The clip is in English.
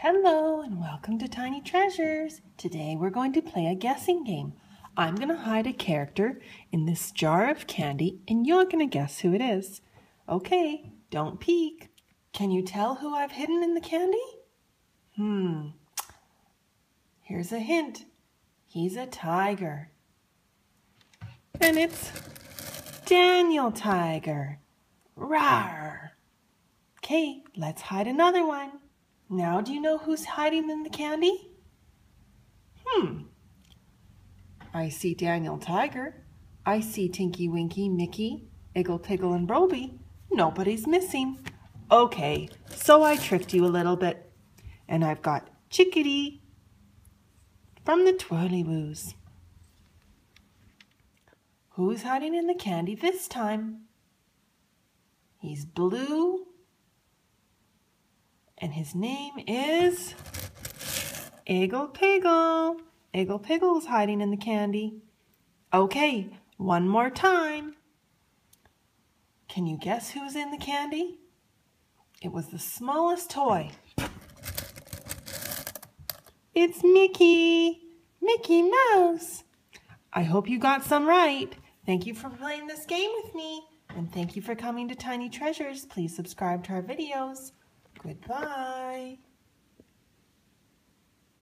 Hello and welcome to Tiny Treasures. Today we're going to play a guessing game. I'm going to hide a character in this jar of candy and you're going to guess who it is. Okay, don't peek. Can you tell who I've hidden in the candy? Hmm. Here's a hint. He's a tiger. And it's Daniel Tiger. Rawr. Okay, let's hide another one. Now do you know who's hiding in the candy? Hmm. I see Daniel Tiger. I see Tinky Winky, Mickey, Iggle Piggle, and Brobee. Nobody's missing. Okay, so I tricked you a little bit. And I've got Chickedy from the Twirlywoos. Who's hiding in the candy this time? He's blue and his name is Iggle Piggle. Iggle Piggle's hiding in the candy. Okay, one more time. Can you guess who's in the candy? It was the smallest toy. It's Mickey, Mickey Mouse. I hope you got some right. Thank you for playing this game with me. And thank you for coming to Tiny Treasures. Please subscribe to our videos. Goodbye.